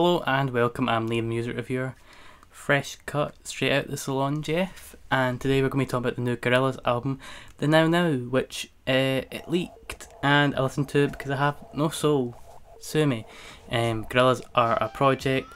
Hello and welcome, I'm Liam Music Reviewer. Fresh cut straight out the salon, Jeff. And today we're going to be talking about the new Gorillaz album, The Now Now, which uh, it leaked and I listened to it because I have no soul. Sue me. Um, Gorillaz are a project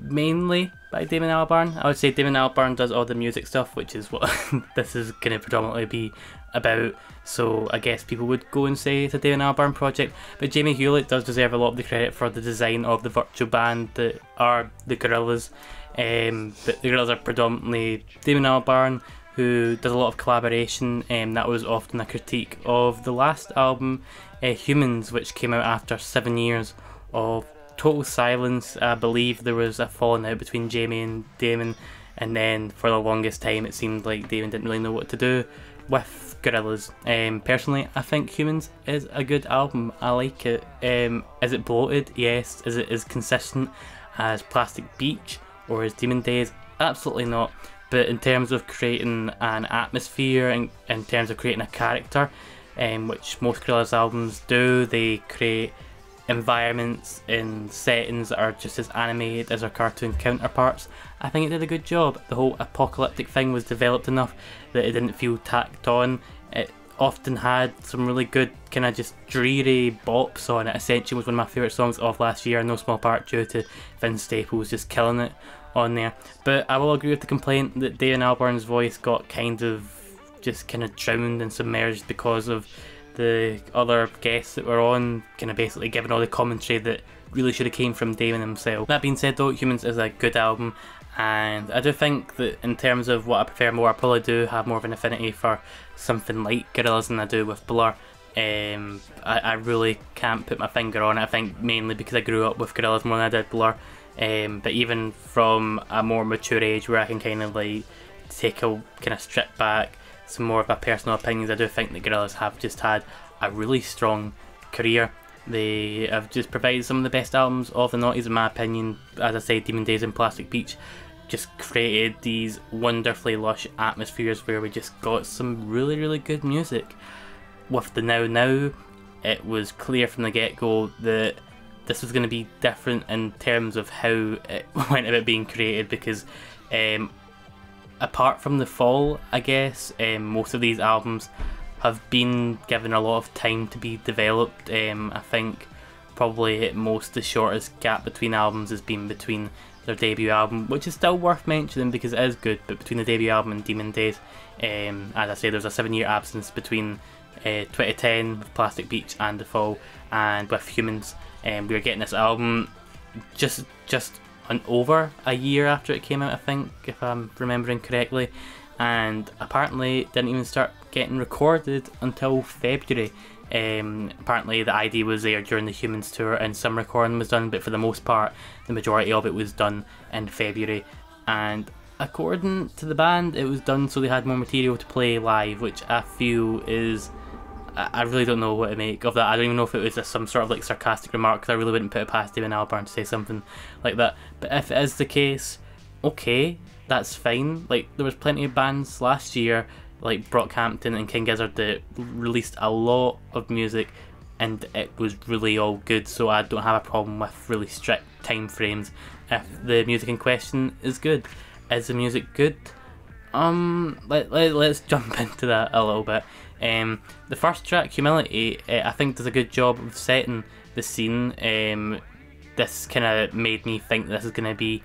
mainly by Damon Albarn. I would say Damon Albarn does all the music stuff, which is what this is going to predominantly be about. So I guess people would go and say it's a Damon Albarn project. But Jamie Hewlett does deserve a lot of the credit for the design of the virtual band that are the Gorillaz. Um, but the Gorillaz are predominantly Damon Albarn, who does a lot of collaboration, and um, that was often a critique of the last album, uh, Humanz, which came out after seven years of total silence. I believe there was a falling out between Jamie and Damon, and then for the longest time it seemed like Damon didn't really know what to do with Gorillaz. Um, personally, I think Humanz is a good album. I like it. Um, is it bloated? Yes. Is it as consistent as Plastic Beach or as Demon Days? Absolutely not. But in terms of creating an atmosphere and in terms of creating a character, um, which most Gorillaz albums do, they create environments and settings that are just as animated as their cartoon counterparts. I think it did a good job. The whole apocalyptic thing was developed enough that it didn't feel tacked on. Often had some really good kind of just dreary bops on it. Ascension was one of my favourite songs of last year, no small part due to Vince Staples just killing it on there. But I will agree with the complaint that Damon Albarn's voice got kind of just kind of drowned and submerged because of the other guests that were on kind of basically giving all the commentary that really should have came from Damon himself. That being said though, Humanz is a good album and I do think that in terms of what I prefer more, I probably do have more of an affinity for something like Gorillaz than I do with Blur. Um, I, I really can't put my finger on it, I think mainly because I grew up with Gorillaz more than I did Blur. Um, but even from a more mature age where I can kind of like take a kind of strip back some more of my personal opinions, I do think the Gorillaz have just had a really strong career. They have just provided some of the best albums of the noughties in my opinion. As I say, Demon Days and Plastic Beach just created these wonderfully lush atmospheres where we just got some really really good music. With the Now Now, it was clear from the get-go that this was going to be different in terms of how it went about being created because um, apart from the fall, I guess, um, most of these albums have been given a lot of time to be developed. Um, I think probably at most the shortest gap between albums has been between their debut album, which is still worth mentioning because it is good, but between the debut album and Demon Days, um, as I say, there's a seven year absence between uh, 2010 with Plastic Beach and The Fall, and with Humanz, um, we were getting this album just just on over a year after it came out, I think, if I'm remembering correctly, and apparently didn't even start getting recorded until February. Um, apparently the ID was there during the Humanz tour and some recording was done, but for the most part, the majority of it was done in February. And according to the band, it was done so they had more material to play live, which I feel is I really don't know what to make of that. I don't even know if it was a, some sort of like sarcastic remark because I really wouldn't put it past Damon Albarn to say something like that. But if it is the case, okay, that's fine. Like there was plenty of bands last year like Brockhampton and King Gizzard that released a lot of music and it was really all good so I don't have a problem with really strict time frames if the music in question is good. Is the music good? Um, let, let, let's jump into that a little bit. Um, the first track, Humility, uh, I think does a good job of setting the scene. Um, this kind of made me think this is going to be,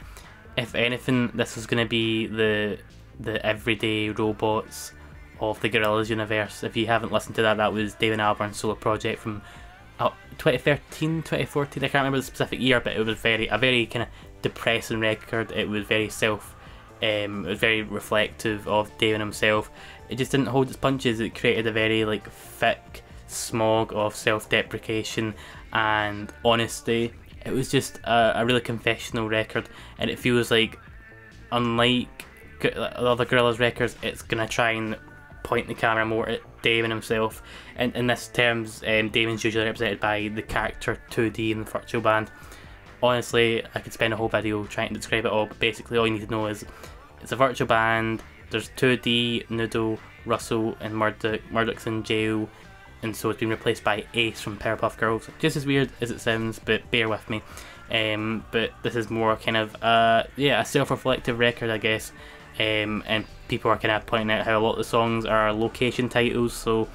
if anything, this is going to be the the everyday robots of the Gorillaz universe. If you haven't listened to that, that was David Albarn's solo project from uh, 2013, 2014. I can't remember the specific year, but it was very a very kind of depressing record. It was very self um, it was very reflective of Damon himself. It just didn't hold its punches. It created a very like thick smog of self-deprecation and honesty. It was just a, a really confessional record, and it feels like, unlike other Gorillaz records, it's gonna try and point the camera more at Damon himself. And in this terms, um, Damon's usually represented by the character 2D in the virtual band honestly, I could spend a whole video trying to describe it all, but basically all you need to know is it's a virtual band, there's 2D, Noodle, Russell, and Murdoc. Murdoc's in jail, and so it's been replaced by Ace from Powerpuff Girls. Just as weird as it sounds, but bear with me. Um, but this is more kind of uh, yeah a self-reflective record, I guess. Um, and people are kind of pointing out how a lot of the songs are location titles. So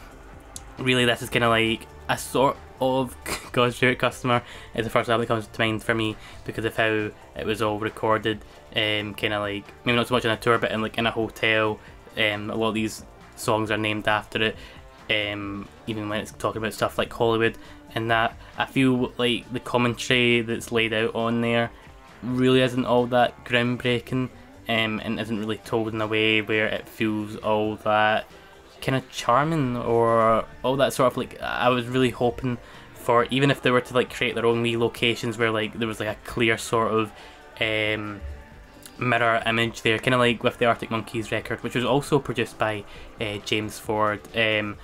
really, this is kind of like a sort of God's favorite customer is the first album that comes to mind for me because of how it was all recorded. Um, kind of like maybe not so much on a tour, but in like in a hotel. Um, a lot of these songs are named after it. Um, even when it's talking about stuff like Hollywood and that, I feel like the commentary that's laid out on there really isn't all that groundbreaking um, and isn't really told in a way where it feels all that kind of charming or all that sort of like I was really hoping for even if they were to like create their own wee locations where like there was like a clear sort of um, mirror image there kind of like with the Arctic Monkeys record which was also produced by uh, James Ford um,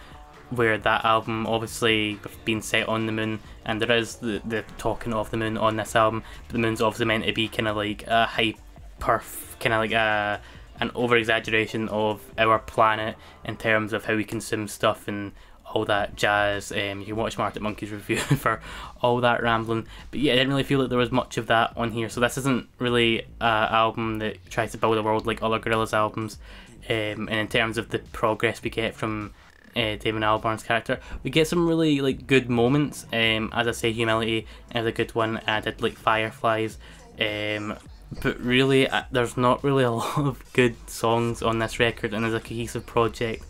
where that album obviously being set on the moon and there is the, the talking of the moon on this album but the moon's obviously meant to be kind of like a high hyper kind of like a an over exaggeration of our planet in terms of how we consume stuff and all that jazz. Um, you can watch Arctic Monkeys review for all that rambling. But yeah, I didn't really feel that there was much of that on here. So this isn't really an album that tries to build a world like other Gorillaz albums. Um, and in terms of the progress we get from uh, Damon Albarn's character, we get some really like good moments. Um, as I say, Humility is a good one. Did like Fireflies. Um, but really uh, there's not really a lot of good songs on this record and as a cohesive project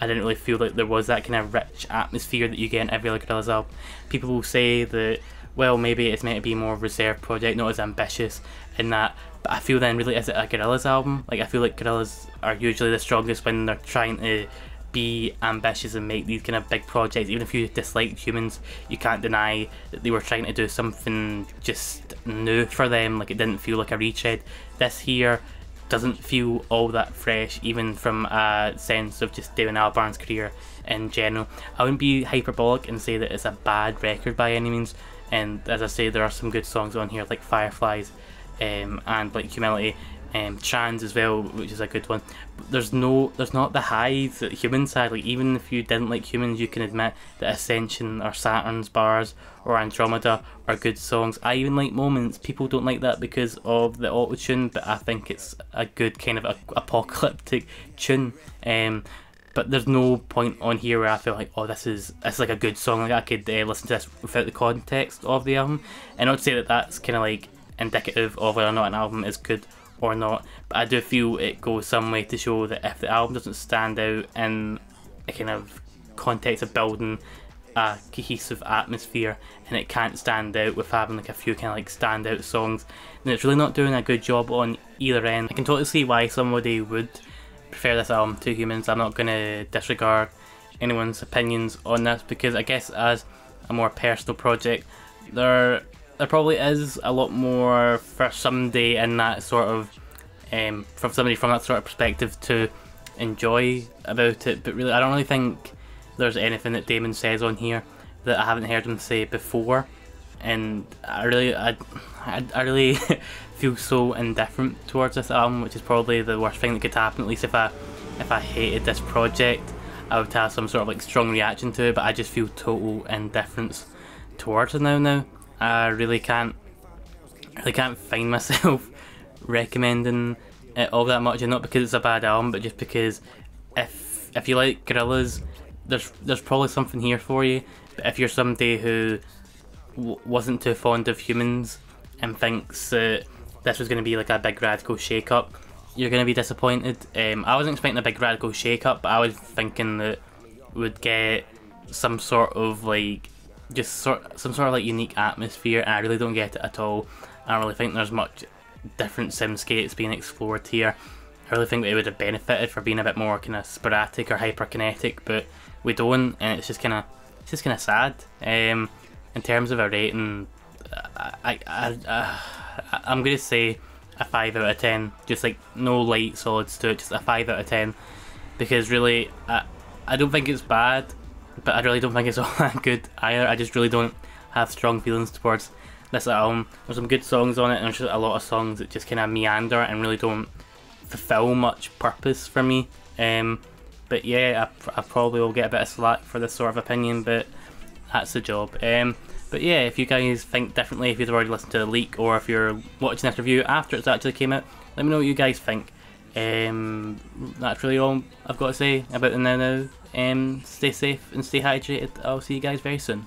I didn't really feel like there was that kind of rich atmosphere that you get in every other Gorillaz album. People will say that well maybe it's meant to be more reserved project, not as ambitious in that but I feel then really is it a Gorillaz album? Like I feel like Gorillaz are usually the strongest when they're trying to be ambitious and make these kind of big projects. Even if you dislike Humanz, you can't deny that they were trying to do something just new for them. Like it didn't feel like a retread. This here doesn't feel all that fresh, even from a sense of just Damon Albarn's career in general. I wouldn't be hyperbolic and say that it's a bad record by any means. And as I say, there are some good songs on here like Fireflies um, and like Humility um, Tranz as well, which is a good one. There's no, there's not the highs that Humanz had. Like even if you didn't like Humanz, you can admit that Ascension or Saturnz Barz or Andromeda are good songs. I even like Moments. People don't like that because of the auto tune, but I think it's a good kind of a, apocalyptic tune. Um, but there's no point on here where I feel like, oh, this is it's like a good song. Like I could uh, listen to this without the context of the album, and I'd say that that's kind of like indicative of whether or not an album is good or not. But I do feel it goes some way to show that if the album doesn't stand out in a kind of context of building a cohesive atmosphere and it can't stand out with having like a few kind of like standout songs, then it's really not doing a good job on either end. I can totally see why somebody would prefer this album to Humanz. I'm not going to disregard anyone's opinions on this because I guess as a more personal project, there there probably is a lot more for somebody in that sort of um, from somebody from that sort of perspective to enjoy about it. But really, I don't really think there's anything that Damon says on here that I haven't heard him say before, and I really, I, I, I really feel so indifferent towards this album, which is probably the worst thing that could happen. At least if I, if I hated this project, I would have some sort of like strong reaction to it. But I just feel total indifference towards it now. Now. I really can't really can't find myself recommending it all that much and not because it's a bad album but just because if if you like Gorillaz there's there's probably something here for you. But if you're somebody who wasn't too fond of Humanz and thinks that this was going to be like a big radical shake up you're going to be disappointed. Um, I wasn't expecting a big radical shake up but I was thinking that we'd get some sort of like just sort some sort of like unique atmosphere and I really don't get it at all. I don't really think there's much different simscapes being explored here. I really think they would have benefited for being a bit more kind of sporadic or hyperkinetic, but we don't, and it's just kind of it's just kind of sad. Um, in terms of a rating, I I, I I'm gonna say a five out of ten. Just like no light solids to it, just a five out of ten, because really I I don't think it's bad but I really don't think it's all that good either. I just really don't have strong feelings towards this album. There's some good songs on it, and there's just a lot of songs that just kind of meander and really don't fulfill much purpose for me. Um, but yeah, I, I, probably will get a bit of slack for this sort of opinion, but that's the job. Um, but yeah, if you guys think differently, if you've already listened to the leak, or if you're watching this review after it's actually came out, let me know what you guys think. Um, that's really all I've got to say about the now now. Um, stay safe and stay hydrated. I'll see you guys very soon.